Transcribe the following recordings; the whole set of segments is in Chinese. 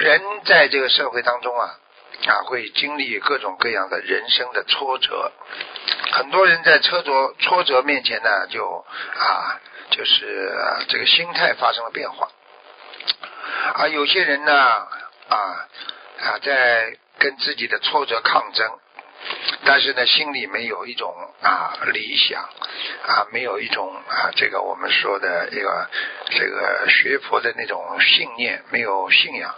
人在这个社会当中啊啊，会经历各种各样的人生的挫折。很多人在挫折挫折面前呢，就啊，就是这个心态发生了变化。而，有些人呢啊啊，在跟自己的挫折抗争。但是呢，心里没有一种啊理想啊，没有一种啊这个我们说的一个这个学佛的那种信念，没有信仰，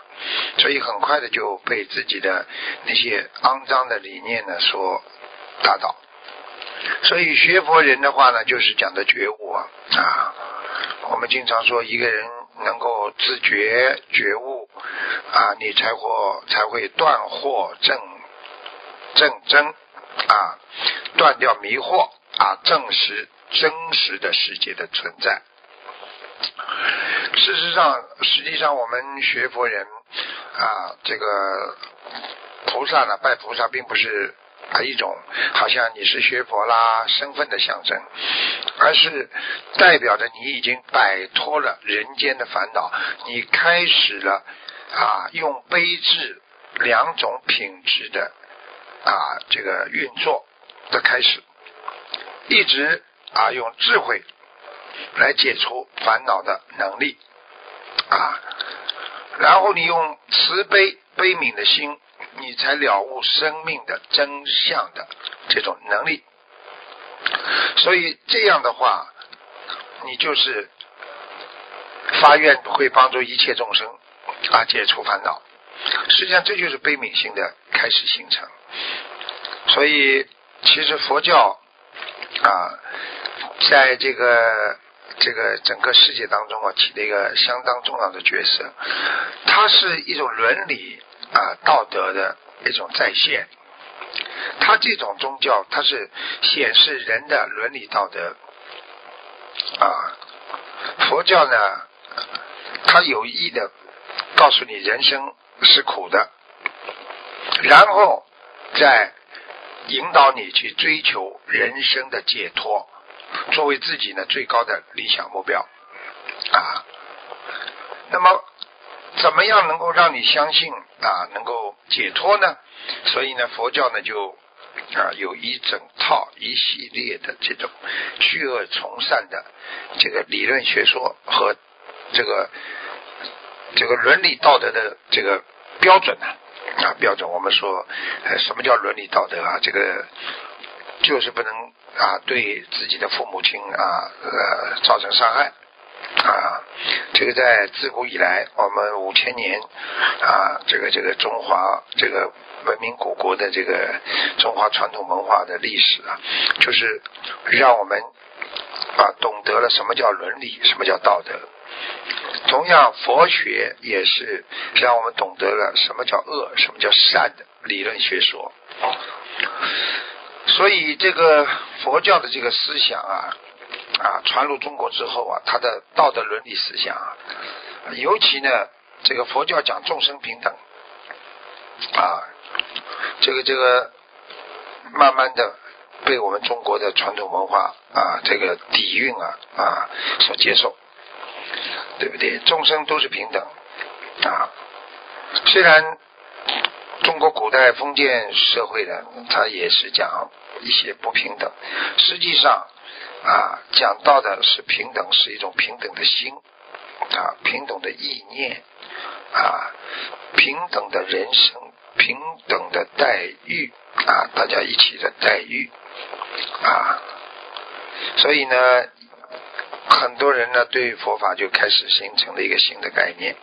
所以很快的就被自己的那些肮脏的理念呢所打倒。所以学佛人的话呢，就是讲的觉悟啊啊。我们经常说，一个人能够自觉觉悟啊，你才会才会断惑正。正真啊，断掉迷惑啊，证实真实的世界的存在。事实上，实际上我们学佛人啊，这个菩萨呢，拜菩萨并不是啊一种好像你是学佛啦身份的象征，而是代表着你已经摆脱了人间的烦恼，你开始了啊用悲智两种品质的。啊，这个运作的开始，一直啊用智慧来解除烦恼的能力啊，然后你用慈悲悲悯的心，你才了悟生命的真相的这种能力。所以这样的话，你就是发愿会帮助一切众生啊解除烦恼。实际上，这就是悲悯心的开始形成。所以，其实佛教啊，在这个这个整个世界当中啊，起了一个相当重要的角色。它是一种伦理啊道德的一种再现。它这种宗教，它是显示人的伦理道德啊。佛教呢，它有意的告诉你人生是苦的，然后再。引导你去追求人生的解脱，作为自己呢最高的理想目标啊。那么，怎么样能够让你相信啊能够解脱呢？所以呢，佛教呢就啊有一整套一系列的这种去恶从善的这个理论学说和这个这个伦理道德的这个标准呢。啊，标准我们说，什么叫伦理道德啊？这个就是不能啊，对自己的父母亲啊，呃，造成伤害啊。这个在自古以来，我们五千年啊，这个这个中华这个文明古国的这个中华传统文化的历史啊，就是让我们啊懂得了什么叫伦理，什么叫道德。同样，佛学也是让我们懂得了什么叫恶，什么叫善的理论学说。所以，这个佛教的这个思想啊，啊，传入中国之后啊，它的道德伦理思想啊，尤其呢，这个佛教讲众生平等啊，这个这个，慢慢的被我们中国的传统文化啊，这个底蕴啊啊所接受。对不对？众生都是平等啊！虽然中国古代封建社会呢，它也是讲一些不平等，实际上啊，讲到的是平等，是一种平等的心啊，平等的意念啊，平等的人生，平等的待遇啊，大家一起的待遇啊，所以呢。很多人呢，对佛法就开始形成了一个新的概念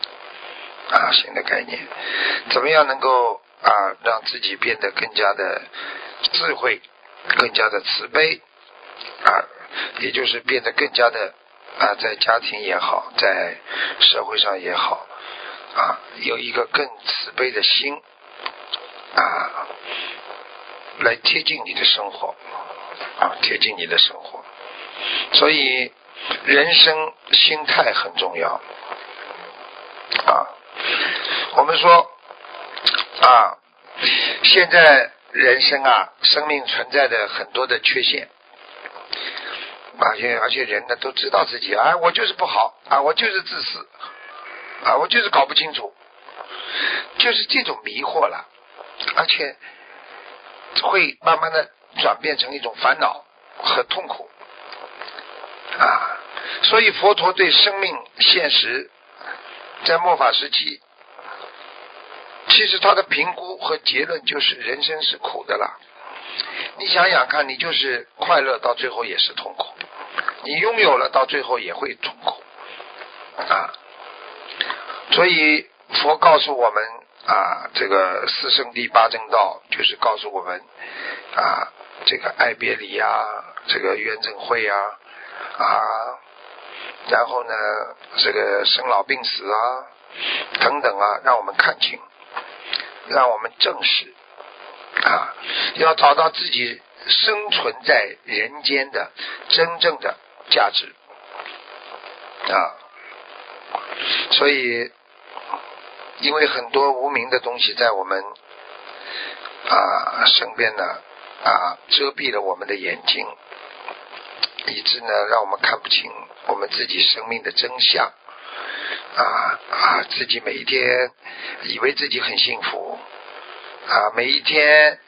啊，新的概念，怎么样能够啊，让自己变得更加的智慧，更加的慈悲啊，也就是变得更加的啊，在家庭也好，在社会上也好啊，有一个更慈悲的心啊，来贴近你的生活啊，贴近你的生活，所以。人生心态很重要啊！我们说啊，现在人生啊，生命存在的很多的缺陷，而且而且人呢都知道自己啊，我就是不好啊，我就是自私啊，我就是搞不清楚。就是这种迷惑了，而且会慢慢的转变成一种烦恼和痛苦啊。所以佛陀对生命现实，在末法时期，其实他的评估和结论就是人生是苦的了。你想想看，你就是快乐，到最后也是痛苦；你拥有了，到最后也会痛苦啊。所以佛告诉我们啊，这个四圣地八正道，就是告诉我们啊，这个爱别离啊，这个怨憎会啊啊。然后呢，这个生老病死啊，等等啊，让我们看清，让我们正视啊，要找到自己生存在人间的真正的价值啊。所以，因为很多无名的东西在我们啊身边呢啊遮蔽了我们的眼睛，以致呢让我们看不清。我们自己生命的真相啊啊！自己每一天以为自己很幸福啊，每一天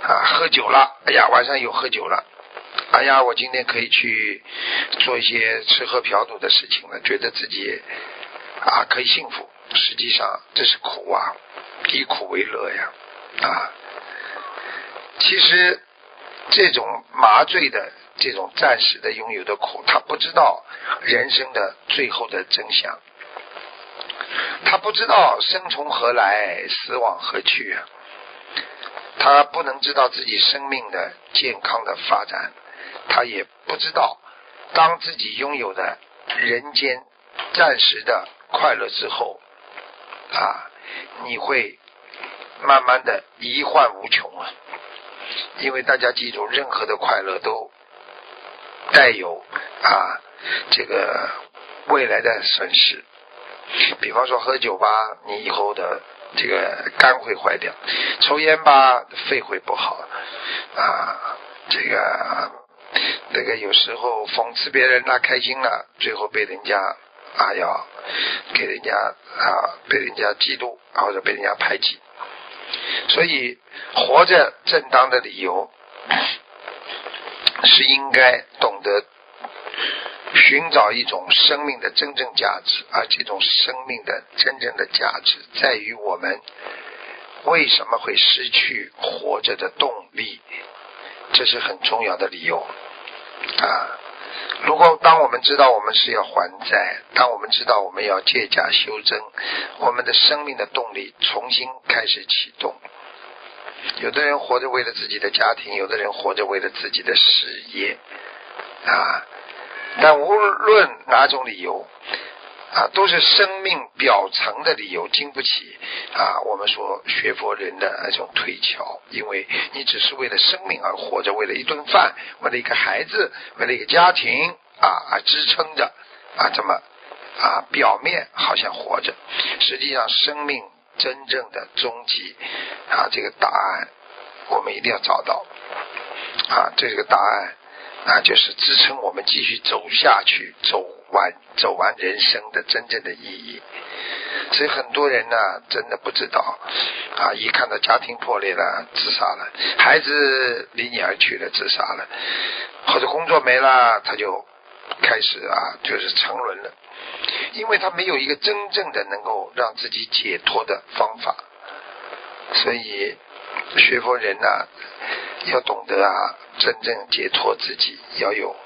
啊喝酒了，哎呀，晚上又喝酒了，哎呀，我今天可以去做一些吃喝嫖赌的事情了，觉得自己啊可以幸福。实际上这是苦啊，以苦为乐呀啊！其实这种麻醉的。这种暂时的拥有的苦，他不知道人生的最后的真相，他不知道生从何来，死往何去啊！他不能知道自己生命的健康的发展，他也不知道当自己拥有的人间暂时的快乐之后啊，你会慢慢的遗患无穷啊！因为大家记住，任何的快乐都。带有啊，这个未来的损失，比方说喝酒吧，你以后的这个肝会坏掉；抽烟吧，肺会不好啊。这个那个有时候讽刺别人那开心了，最后被人家啊要给人家啊被人家嫉妒或者被人家排挤，所以活着正当的理由。是应该懂得寻找一种生命的真正价值，而这种生命的真正的价值在于我们为什么会失去活着的动力，这是很重要的理由啊！如果当我们知道我们是要还债，当我们知道我们要借假修真，我们的生命的动力重新开始启动。有的人活着为了自己的家庭，有的人活着为了自己的事业啊。但无论哪种理由啊，都是生命表层的理由，经不起啊我们说学佛人的那种推敲。因为你只是为了生命而活着，为了一顿饭，为了一个孩子，为了一个家庭啊而支撑着啊，这么啊表面好像活着，实际上生命。真正的终极啊，这个答案我们一定要找到啊！这个答案啊，就是支撑我们继续走下去、走完、走完人生的真正的意义。所以很多人呢，真的不知道啊！一看到家庭破裂了，自杀了；孩子离你而去了，自杀了；或者工作没了，他就开始啊，就是沉沦了。因为他没有一个真正的能够让自己解脱的方法，所以学佛人呢，要懂得啊，真正解脱自己，要有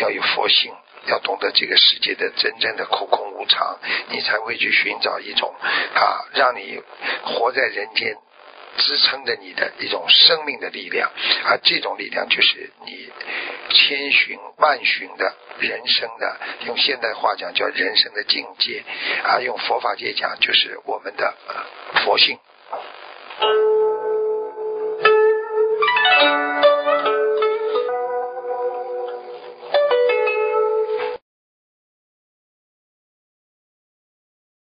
要有佛性，要懂得这个世界的真正的苦空无常，你才会去寻找一种啊，让你活在人间。支撑着你的一种生命的力量，而这种力量就是你千寻万寻的人生的，用现代话讲叫人生的境界，啊，用佛法界讲就是我们的佛性。